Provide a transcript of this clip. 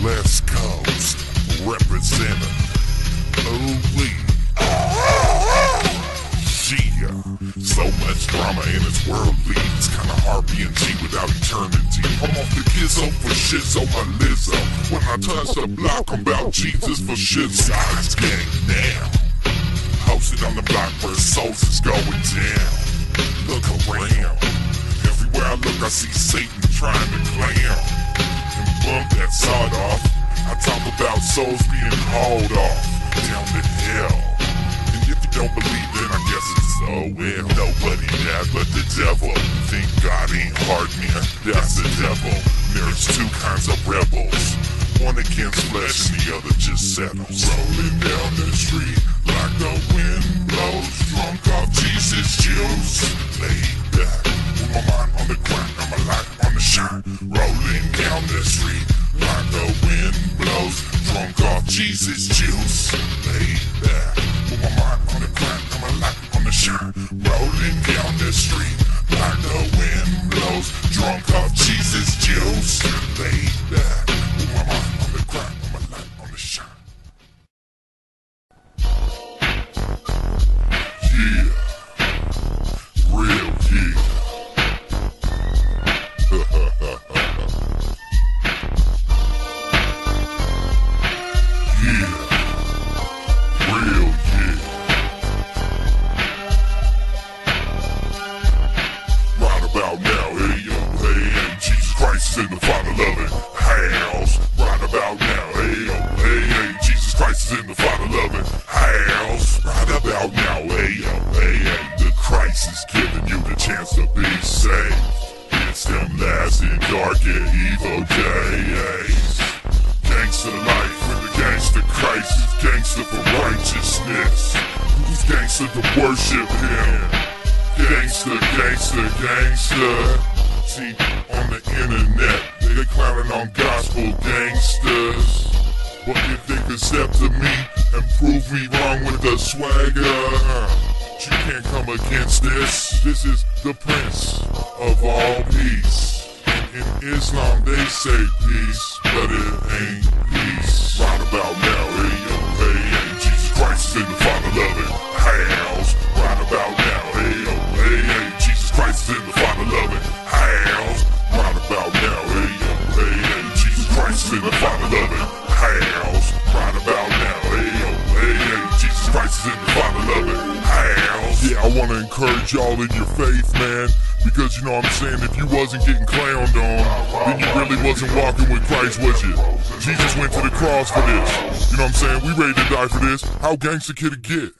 Blessed Coast representing. Oh, uh, we. Yeah. So much drama in this world leads. Kinda hard being G without eternity. I'm off the Gizzo for shits on my Lizzo. When I touch the block, I'm about Jesus for shit. Sides gang now. Posted on the block where souls is going down. Look around. Everywhere I look, I see Satan trying to talk about souls being hauled off. Down to hell. And if you don't believe it, I guess it's so well. Nobody mad but the devil. Think God ain't hard, man. That's the devil. There's two kinds of rebels. One against flesh and the other just settles. Rolling down the street like the wind blows. Drunk off Jesus juice. Laid Jesus juice. Laid back with my mind on the grind. I'm a on the shine. Rolling down the street the final loving house. Right about now, hey yo, hey, hey, Jesus Christ is in the final loving house. Right about now, hey yo, hey, hey, the Christ is giving you the chance to be saved. It's them last and dark and evil days. Gangster life with the gangster Christ is gangster for righteousness. Who's gangster to worship him? Gangster, gangster, gangster. On the internet, they clowning on gospel gangsters. But if they could step to me and prove me wrong with the swagger, you can't come against this. This is the prince of all peace. And In Islam they say peace, but it ain't peace. Right about now, hey yo, hey, loving house. Right about now, hey hey, Jesus Christ is in the final loving house. Yeah, I wanna encourage y'all in your faith, man. Because you know what I'm saying, if you wasn't getting clowned on, then you really wasn't walking with Christ, was you? Jesus went to the cross for this. You know what I'm saying? We ready to die for this. How gangster could it get?